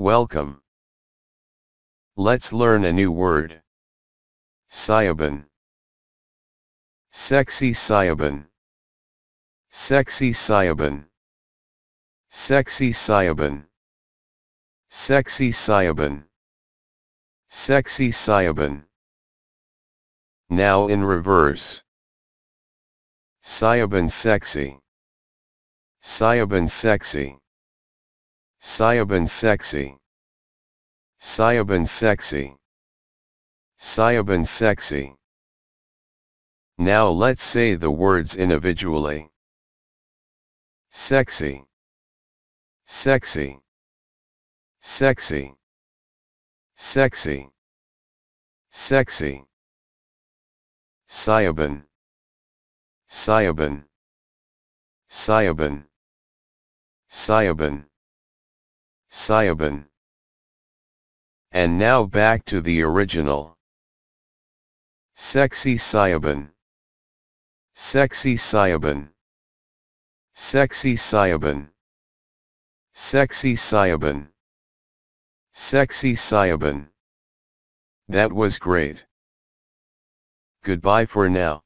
Welcome. Let's learn a new word. Siobhan. Sexy Siobhan. Sexy Siobhan. Sexy Siobhan. Sexy Siobhan. Sexy Siobhan. Now in reverse. Siobhan sexy. Siobhan sexy. Siobhan sexy. Siobhan sexy. Siobhan sexy. Now let's say the words individually. Sexy. Sexy. Sexy. Sexy. Sexy. Siobhan. Siobhan. Siobhan. Siobhan. Siobhan. And now back to the original. Sexy Siobhan. Sexy Siobhan. Sexy Siobhan. Sexy Siobhan. Sexy Siobhan. That was great. Goodbye for now.